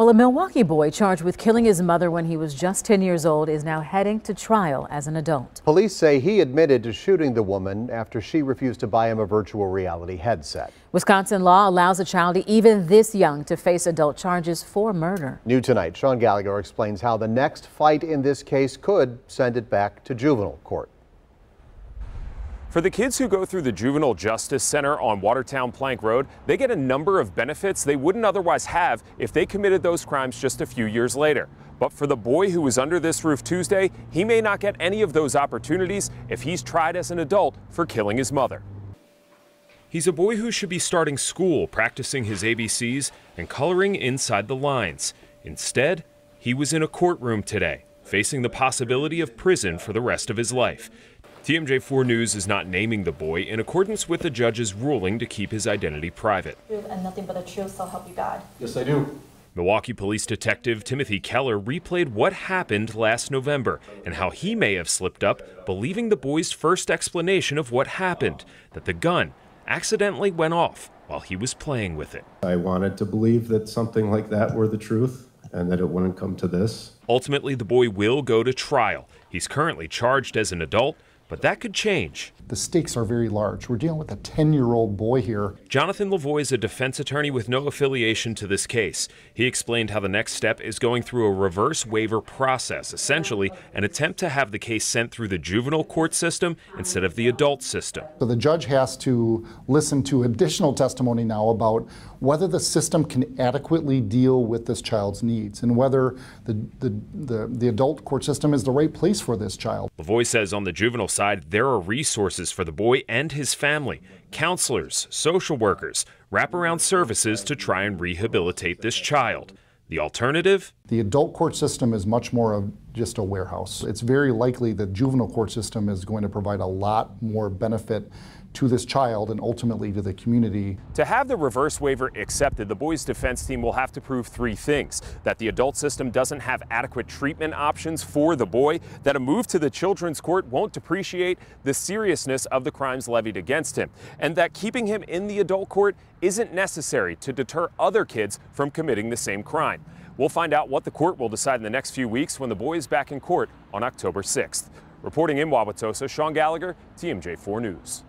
Well, a Milwaukee boy charged with killing his mother when he was just 10 years old is now heading to trial as an adult. Police say he admitted to shooting the woman after she refused to buy him a virtual reality headset. Wisconsin law allows a child even this young to face adult charges for murder. New tonight, Sean Gallagher explains how the next fight in this case could send it back to juvenile court. For the kids who go through the Juvenile Justice Center on Watertown Plank Road, they get a number of benefits they wouldn't otherwise have if they committed those crimes just a few years later. But for the boy who was under this roof Tuesday, he may not get any of those opportunities if he's tried as an adult for killing his mother. He's a boy who should be starting school, practicing his ABCs, and coloring inside the lines. Instead, he was in a courtroom today, facing the possibility of prison for the rest of his life. TMJ4 News is not naming the boy in accordance with the judge's ruling to keep his identity private. And nothing but the truth, so help you God. Yes, I do. Milwaukee Police Detective Timothy Keller replayed what happened last November and how he may have slipped up, believing the boy's first explanation of what happened that the gun accidentally went off while he was playing with it. I wanted to believe that something like that were the truth and that it wouldn't come to this. Ultimately, the boy will go to trial. He's currently charged as an adult but that could change. The stakes are very large. We're dealing with a 10 year old boy here. Jonathan Lavoie is a defense attorney with no affiliation to this case. He explained how the next step is going through a reverse waiver process, essentially, an attempt to have the case sent through the juvenile court system instead of the adult system. So the judge has to listen to additional testimony now about whether the system can adequately deal with this child's needs and whether the, the, the, the adult court system is the right place for this child. Lavoie says on the juvenile side, there are resources for the boy and his family, counselors, social workers, wraparound services to try and rehabilitate this child. The alternative? The adult court system is much more of just a warehouse. It's very likely the juvenile court system is going to provide a lot more benefit to this child and ultimately to the community. To have the reverse waiver accepted, the boys' defense team will have to prove three things that the adult system doesn't have adequate treatment options for the boy, that a move to the children's court won't depreciate the seriousness of the crimes levied against him, and that keeping him in the adult court isn't necessary to deter other kids from committing the same crime. We'll find out what the court will decide in the next few weeks when the boy is back in court on October 6th. Reporting in Wauwatosa, Sean Gallagher, TMJ4 News.